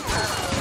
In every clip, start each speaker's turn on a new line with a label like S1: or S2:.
S1: Oh!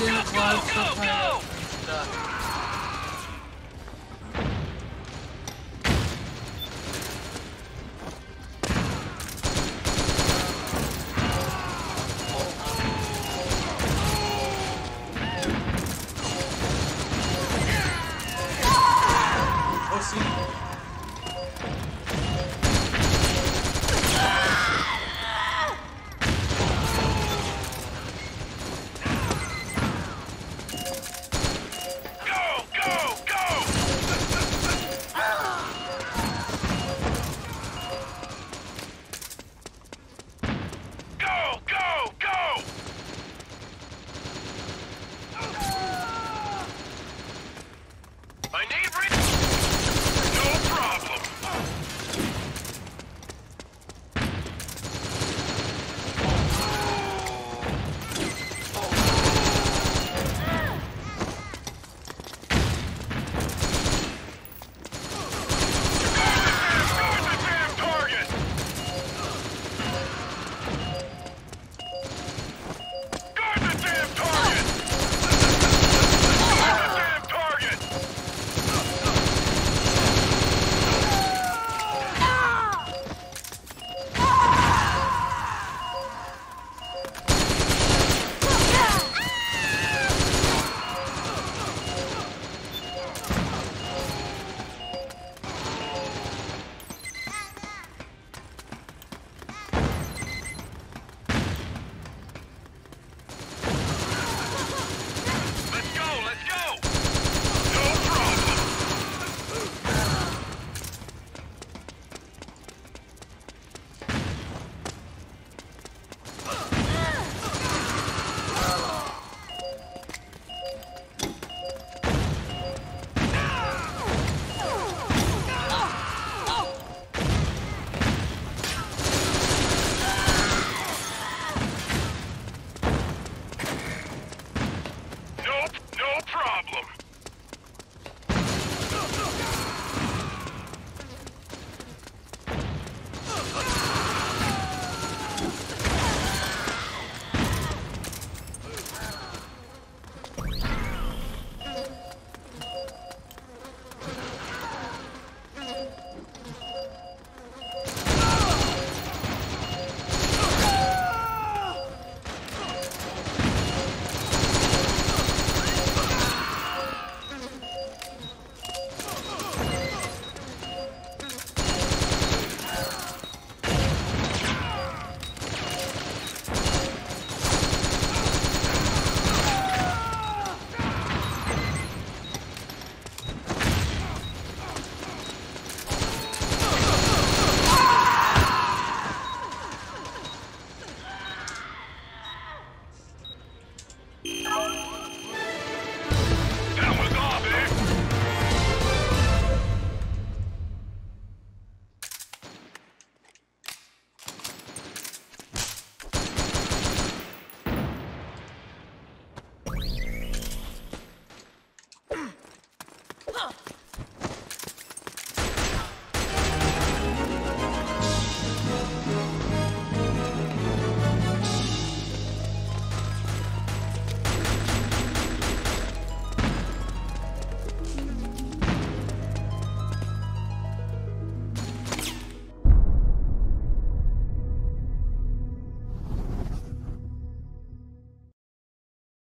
S1: go, go, go, go!